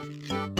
Música